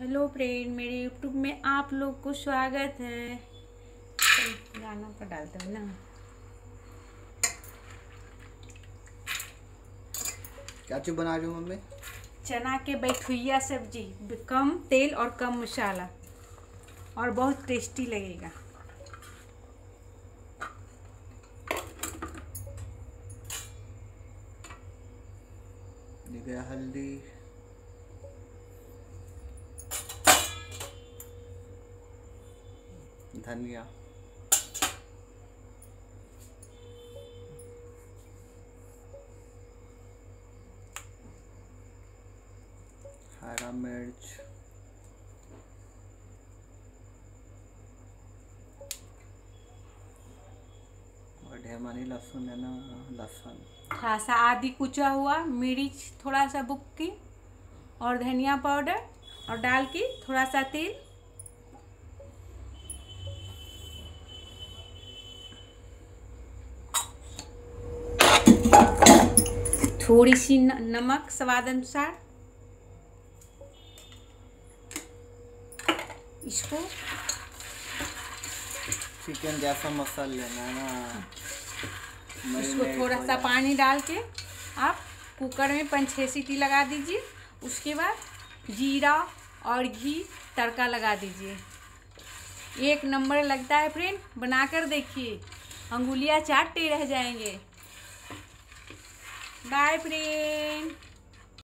Hello friend मेरे YouTube में आप लोग को स्वागत है। गाना पर डालते हैं ना। क्या चीज़ बना रही हो मम्मी? चना के बैठुइया सब्ज़ी कम तेल और कम मसाला। और बहुत टेस्टी लगेगा। हल्दी। धनिया हरा मिर्च ढेमानी लहसुन है ना लहसुन थोड़ा सा आदि कुचा हुआ, मिर्च थोड़ा सा बुक की, और धनिया पाउडर, और डाल की थोड़ा सा तेल थोड़ी सी नमक स्वाद अनुसार इसको. चिकन जैसा मसाला लेना है ना. इसको थोड़ा सा पानी डाल के आप कुकर में पाँच छः सीटी लगा दीजिए. उसके बाद जीरा और घी तड़का लगा दीजिए. एक नंबर लगता है फ्रेंड. बनाकर देखिए. अंगुलियाँ चाटते रह जाएँगे. Bye friend